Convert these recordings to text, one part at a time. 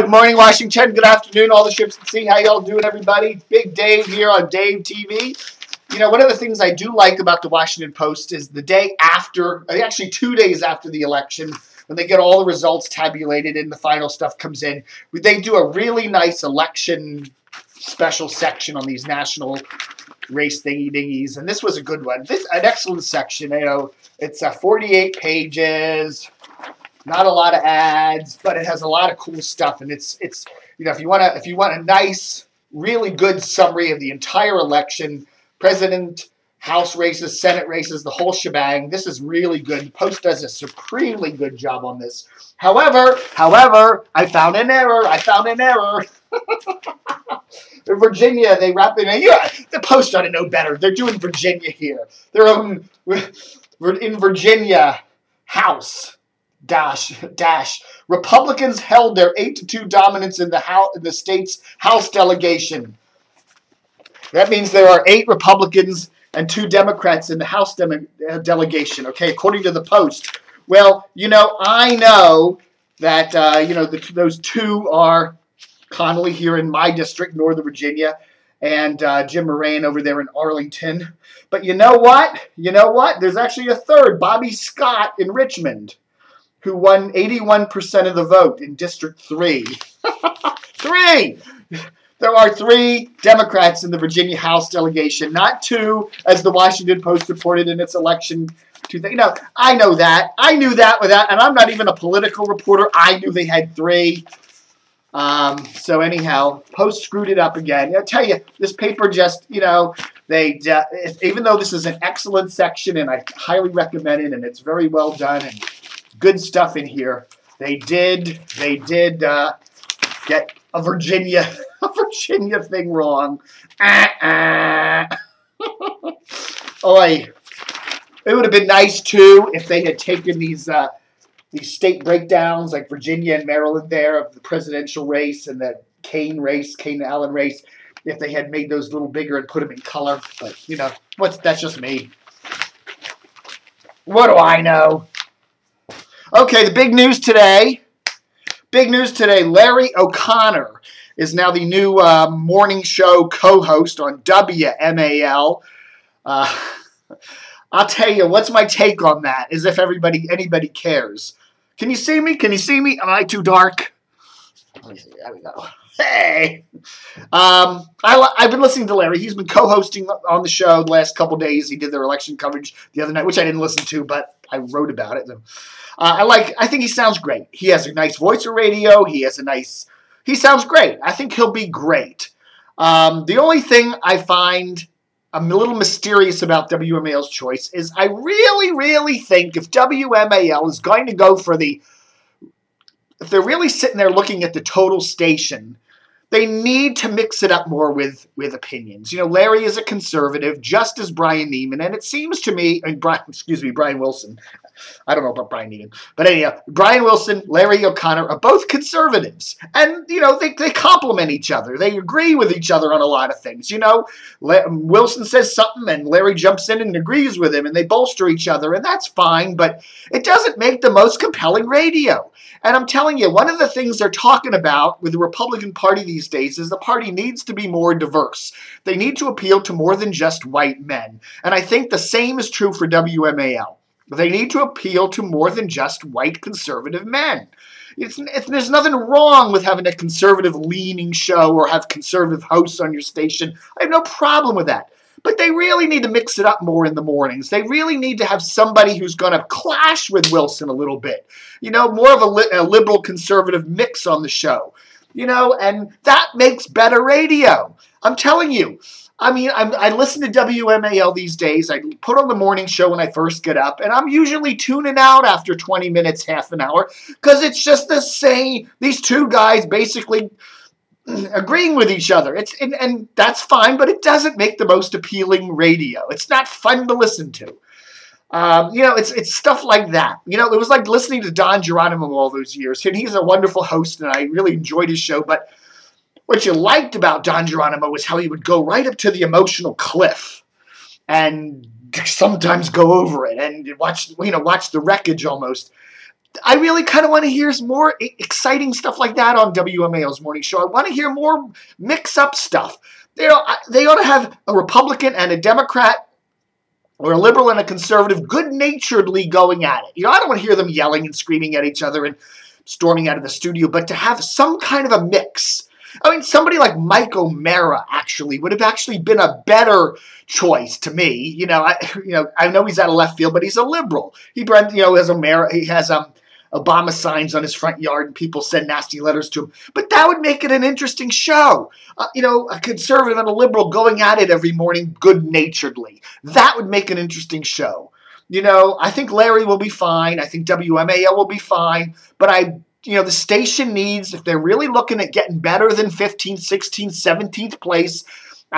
Good morning, Washington. Good afternoon, all the ships at sea. How y'all doing, everybody? Big Dave here on Dave TV. You know, one of the things I do like about the Washington Post is the day after, actually two days after the election, when they get all the results tabulated and the final stuff comes in, they do a really nice election special section on these national race thingy dingies, and this was a good one. This an excellent section. You know, it's uh, 48 pages. Not a lot of ads, but it has a lot of cool stuff, and it's it's you know if you want to if you want a nice, really good summary of the entire election, president, House races, Senate races, the whole shebang. This is really good. Post does a supremely good job on this. However, however, I found an error. I found an error. in Virginia, they wrap it in. Yeah, the Post ought to know better. They're doing Virginia here. They're in Virginia House dash dash Republicans held their eight to two dominance in the house in the state's House delegation. That means there are eight Republicans and two Democrats in the House uh, delegation. Okay, according to the Post. Well, you know, I know that uh, you know the, those two are Connolly here in my district, Northern Virginia, and uh, Jim Moran over there in Arlington. But you know what? You know what? There's actually a third, Bobby Scott in Richmond who won 81% of the vote in District 3. three! There are three Democrats in the Virginia House delegation, not two, as the Washington Post reported in its election. You know, I know that. I knew that without, and I'm not even a political reporter. I knew they had three. Um, so anyhow, Post screwed it up again. I tell you, this paper just, you know, they even though this is an excellent section and I highly recommend it and it's very well done and good stuff in here. They did, they did uh, get a Virginia, a Virginia thing wrong. Uh-uh. Oi. It would have been nice too if they had taken these uh, these state breakdowns like Virginia and Maryland there of the presidential race and the Kaine race, Kaine Allen race. If they had made those a little bigger and put them in color, but you know, what's that's just me. What do I know? Okay, the big news today. Big news today. Larry O'Connor is now the new uh, morning show co-host on WMAL. Uh, I'll tell you, what's my take on that? As if everybody, anybody cares. Can you see me? Can you see me? Am I too dark? There we go. Hey, um, I, have been listening to Larry. He's been co-hosting on the show the last couple days. He did their election coverage the other night, which I didn't listen to, but I wrote about it. Uh, I like. I think he sounds great. He has a nice voice for radio. He has a nice. He sounds great. I think he'll be great. Um, the only thing I find a little mysterious about WMAL's choice is I really, really think if WMAL is going to go for the if they're really sitting there looking at the total station they need to mix it up more with with opinions. You know, Larry is a conservative, just as Brian Neiman, and it seems to me, and Brian, excuse me, Brian Wilson. I don't know about Brian Neiman, but anyhow, Brian Wilson, Larry O'Connor are both conservatives, and you know they they complement each other. They agree with each other on a lot of things. You know, Wilson says something, and Larry jumps in and agrees with him, and they bolster each other, and that's fine. But it doesn't make the most compelling radio. And I'm telling you, one of the things they're talking about with the Republican Party these days is the party needs to be more diverse. They need to appeal to more than just white men. And I think the same is true for WMAL. They need to appeal to more than just white conservative men. It's, it's, there's nothing wrong with having a conservative leaning show or have conservative hosts on your station. I have no problem with that. But they really need to mix it up more in the mornings. They really need to have somebody who's going to clash with Wilson a little bit. You know, more of a, li a liberal conservative mix on the show. You know, and that makes better radio. I'm telling you. I mean, I'm, i listen to WMAL these days. I put on the morning show when I first get up, and I'm usually tuning out after 20 minutes, half an hour, because it's just the same. These two guys basically agreeing with each other. It's and, and that's fine, but it doesn't make the most appealing radio. It's not fun to listen to. Um, you know, it's it's stuff like that. You know, it was like listening to Don Geronimo all those years, and he's a wonderful host, and I really enjoyed his show. But what you liked about Don Geronimo was how he would go right up to the emotional cliff, and sometimes go over it, and watch you know watch the wreckage almost. I really kind of want to hear more exciting stuff like that on WMAL's morning show. I want to hear more mix-up stuff. They, they ought to have a Republican and a Democrat or a liberal and a conservative good-naturedly going at it. You know, I don't want to hear them yelling and screaming at each other and storming out of the studio, but to have some kind of a mix. I mean, somebody like Mike O'Meara actually would have actually been a better choice to me. You know, I you know I know he's out of left field, but he's a liberal. He you know has O'Meara. He has um Obama signs on his front yard and people send nasty letters to him. But that would make it an interesting show. Uh, you know, a conservative and a liberal going at it every morning good naturedly. That would make an interesting show. You know, I think Larry will be fine. I think WMAL will be fine. But I, you know, the station needs, if they're really looking at getting better than 15th, 16th, 17th place,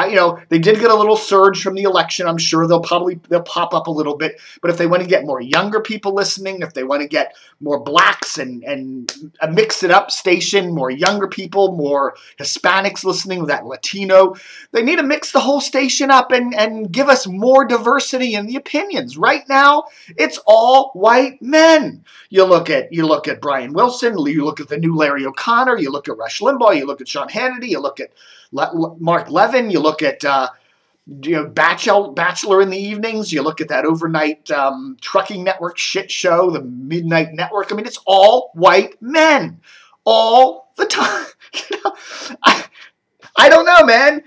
you know, they did get a little surge from the election. I'm sure they'll probably they'll pop up a little bit. But if they want to get more younger people listening, if they want to get more blacks and and a mix it up station, more younger people, more Hispanics listening that Latino, they need to mix the whole station up and and give us more diversity in the opinions. Right now, it's all white men. You look at you look at Brian Wilson, you look at the new Larry O'Connor, you look at Rush Limbaugh, you look at Sean Hannity, you look at Le- Mark Levin. You look at uh, you know Batchelor, Batchelor in the evenings. You look at that overnight um, trucking network shit show, the Midnight Network. I mean, it's all white men all the time. you know, I, I don't know, man.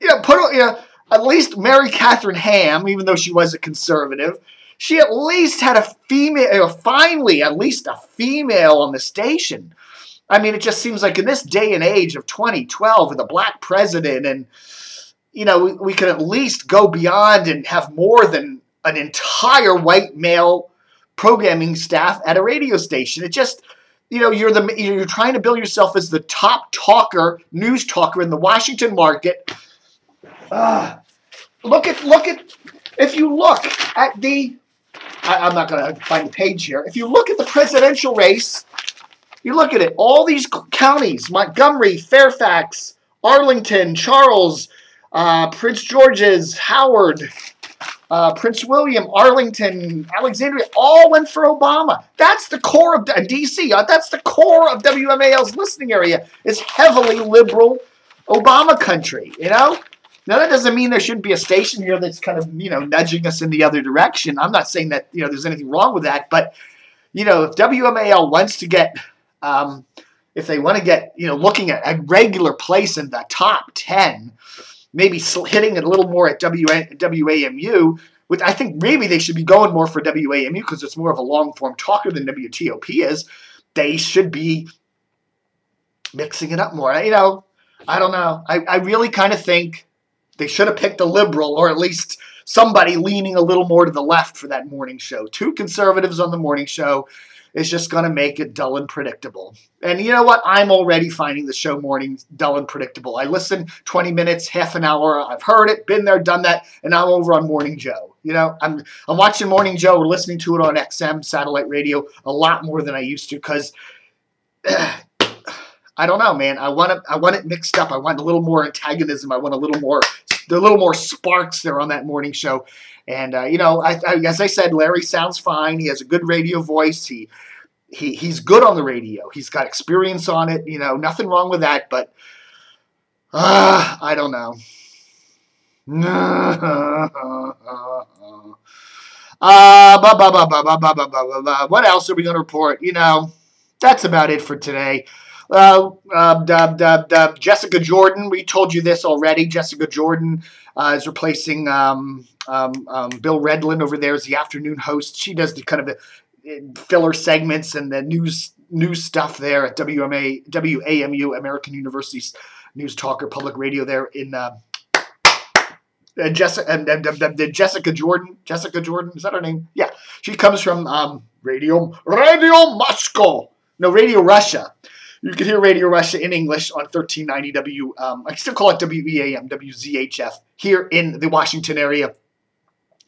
You know, put you know at least Mary Katharine Ham, even though she was a conservative. She at least had a female, finally, at least a female on the station. I mean, it just seems like in this day and age of 2012 with a black president, and you know, we, we could at least go beyond and have more than an entire white male programming staff at a radio station. It just, you know, you're the you're trying to build yourself as the top talker, news talker in the Washington market. Uh, look at look at if you look at the I, I'm not going to find the page here. If you look at the presidential race you look at it, all these counties Montgomery, Fairfax, Arlington, Charles, uh, Prince George's, Howard, uh, Prince William, Arlington, Alexandria, all went for Obama. That's the core of DC. Uh, that's the core of WMAL's listening area. It's heavily liberal Obama country. You know. Now that doesn't mean there shouldn't be a station here that's kind of you know nudging us in the other direction. I'm not saying that you know there's anything wrong with that, but you know if WMAL wants to get um, if they want to get, you know, looking at a regular place in the top 10, maybe hitting it a little more at WAMU, which I think maybe they should be going more for WAMU because it's more of a long form talker than WTOP is. They should be mixing it up more. You know, I don't know. I, I really kind of think they should have picked a liberal or at least somebody leaning a little more to the left for that morning show. Two conservatives on the morning show is just going to make it dull and predictable. And you know what? I'm already finding the show morning dull and predictable. I listen 20 minutes, half an hour. I've heard it, been there, done that, and I'm over on Morning Joe. You know, I'm I'm watching Morning Joe or listening to it on XM satellite radio a lot more than I used to because. I don't know, man. I want it. I want it mixed up. I want a little more antagonism. I want a little more, a little more sparks there on that morning show. And uh, you know, I, I, as I said, Larry sounds fine. He has a good radio voice. He he he's good on the radio. He's got experience on it. You know, nothing wrong with that. But uh, I don't know. uh, what else are we going to report? You know, that's about it for today. Uh, uh, Jessica Jordan, we told you this already. Jessica Jordan uh, is replacing um, um, um, Bill Redlin over there as the afternoon host. She does the kind of the uh, filler segments and the news news stuff there at WMA WAMU American University's News Talker Public Radio there in uh, and Jessica and, and, Jessica Jordan. Jessica Jordan is that her name? Yeah, she comes from um, Radio Radio Moscow. No, Radio Russia. You can hear Radio Russia in English on 1390 W. Um, I still call it WEAM, WZHF here in the Washington area.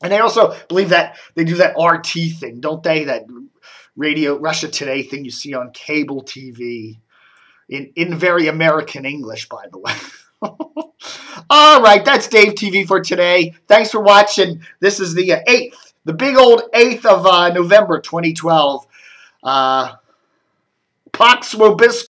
And I also believe that they do that RT thing, don't they? That Radio Russia Today thing you see on cable TV in, in very American English, by the way. All right, that's Dave TV for today. Thanks for watching. This is the 8th, the big old 8th of uh, November 2012. Uh, Pax Wobiscus.